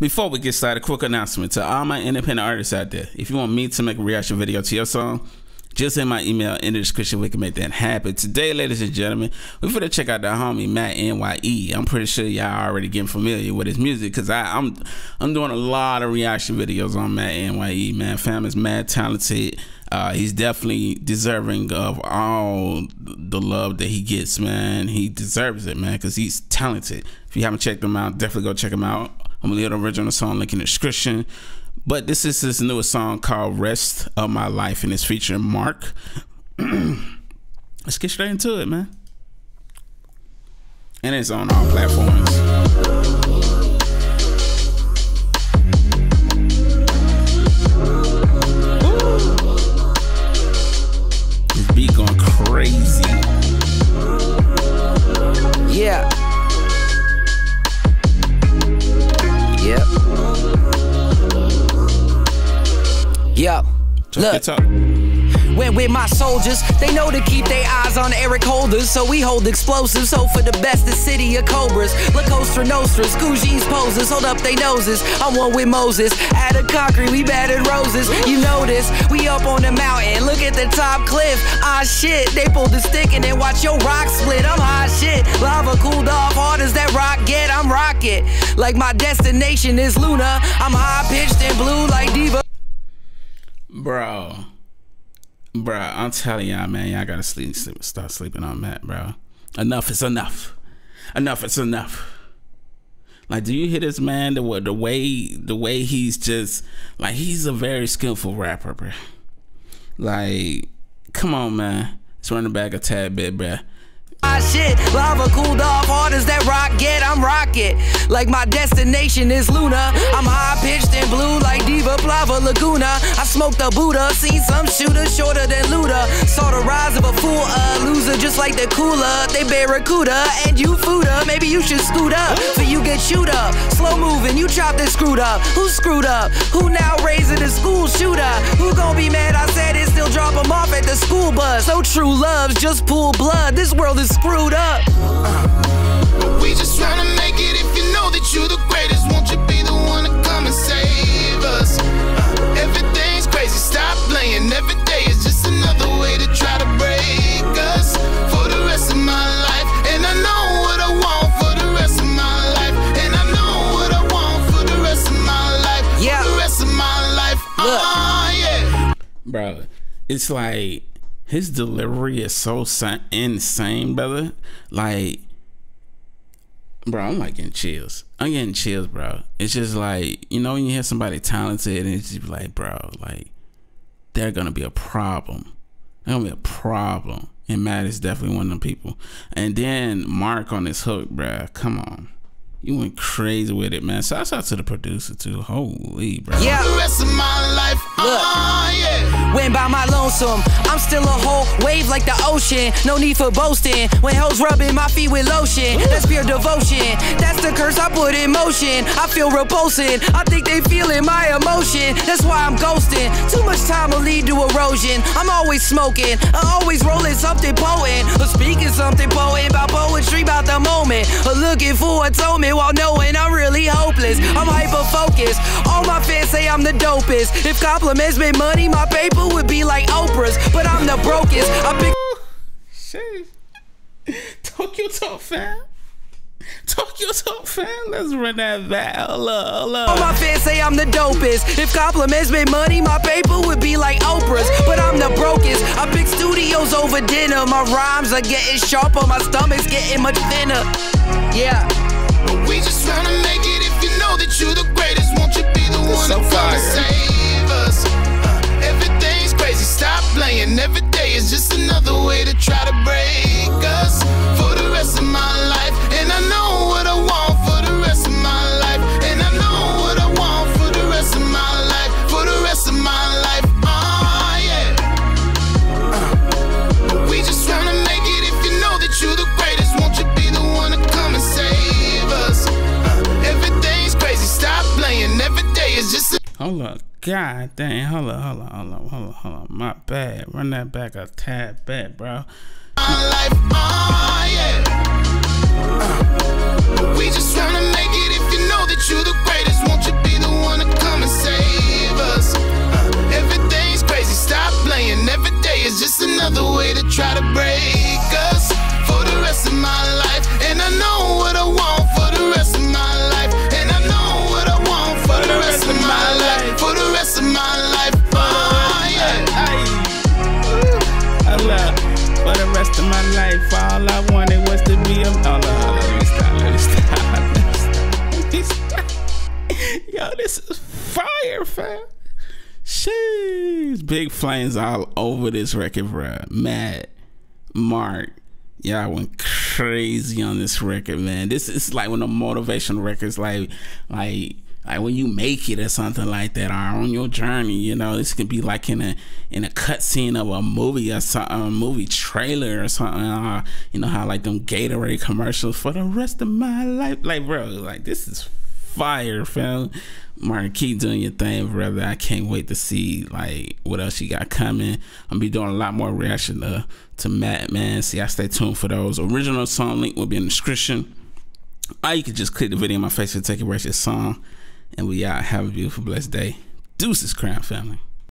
Before we get started, a quick announcement to all my independent artists out there. If you want me to make a reaction video to your song, just in my email in the description, we can make that happen. Today, ladies and gentlemen, we're gonna check out the homie Matt NYE. I'm pretty sure y'all already getting familiar with his music because I'm I'm doing a lot of reaction videos on Matt NYE. Man, fam is mad talented. Uh, he's definitely deserving of all the love that he gets, man. He deserves it, man, because he's talented. If you haven't checked him out, definitely go check him out. I'm gonna leave the original song link in the description. But this is his newest song called Rest of My Life and it's featuring Mark. Let's get straight into it, man. And it's on all platforms. Yo, look. When with my soldiers, they know to keep their eyes on Eric holders, so we hold explosives. Hope for the best, the city of cobras. La Costa Nostras, Gougies poses, hold up they noses. I'm one with Moses. Out of concrete, we battered roses. You know this, we up on the mountain. Look at the top cliff. Ah shit, they pulled the stick and then watch your rock split. I'm hot shit. Lava cooled off, hard as that rock get. I'm rocket. Like my destination is Luna. I'm high pitched and blue like Diva. Bro. Bro, I'm telling y'all, man, y'all gotta sleep, sleep, start sleeping on that, bro. Enough is enough. Enough is enough. Like, do you hear this man? The the way the way he's just like he's a very skillful rapper, bro. Like, come on, man. It's running back a tad bit, bro. My shit, lava cooled off, hard as that rock get, I'm rocket. Like my destination is Luna. I'm high pitched and blue like Diva Plava Laguna. I smoked a Buddha, seen some shooter shorter than Luda. Saw the rise of a fool, a loser just like the cooler. They barracuda and you Fuda. Maybe you should scoot up, for you get chewed up. Slow moving, you chopped and screwed up. Who screwed up? Who now raising the school shooter? Who gon' be mad? I said it, still drop them off at the school bus. So true loves, just pool blood. This world is screwed up. Uh, we just trying to make it. If you know that you're the greatest, won't you be the one to come and save us? Uh, everything's crazy. Stop playing. Every day is just another way to try to break us for the rest of my life. And I know what I want for the rest of my life. And I know what I want for the rest of my life. Yeah. For the rest of my life. Look. Uh, yeah. Bro, it's like his delivery is so insane, brother. Like, bro, I'm like getting chills. I'm getting chills, bro. It's just like, you know, when you hear somebody talented and it's just like, bro, like, they're gonna be a problem. They're gonna be a problem. And Matt is definitely one of them people. And then Mark on this hook, bro. Come on. You went crazy with it, man. Shouts out to the producer too. Holy, bro. Yeah. The rest of my life. Look. Uh, yeah. Went by my lonesome. I'm still a whole wave like the ocean. No need for boasting. When hoes rubbing my feet with lotion. That's pure devotion. That's the curse I put in motion. I feel repulsing. I think they feeling my emotion. That's why I'm ghosting. Too much time will lead to erosion. I'm always smoking. I'm always rolling something potent. Or speaking something potent about poetry about the moment. Or looking for atonement while knowing I'm really hopeless. I'm hyper focused. All my fans say I'm the dopest. If compliments meant money, my paper would be like Oprah's. But I'm the brokest. I pick. Shit. Tokyo Talk fam. Tokyo Talk fam. Let's run that back. Hold up, hold up. All my fans say I'm the dopest. If compliments meant money, my paper would be like Oprah's. But I'm the brokest. I pick studios over dinner. My rhymes are getting sharper. My stomach's getting much thinner. Yeah. We just tryna make it. If you know that you're the greatest, won't you be the one so to come and save us? Uh, everything's crazy. Stop playing. Every day is just another way to try to break Hold up. God dang. Hold up, hold up, hold up, hold up, hold up. My bad. Run that back a tad bit, bro. Rest life. All I wanted was to be a. Hold on. Let me stop. Let me stop. Yo, this is fire, fam. Sheesh. Big flames all over this record, bro. Matt, Mark, y'all went crazy on this record, man. This is like one of the motivational records, like, like, like when you make it or something like that, or on your journey. You know, this could be like in a in a cutscene of a movie or something, a movie trailer or something. You know how like them Gatorade commercials for the rest of my life, like bro, like this is fire, fam. Martin, keep doing your thing, brother. I can't wait to see like what else you got coming. I'm be doing a lot more reaction to to Matt, man. See, I stay tuned for those. Original song link will be in the description. Or you can just click the video in my face to take it where's your song. And we out. Have a beautiful, blessed day. Deuces, Crown Family.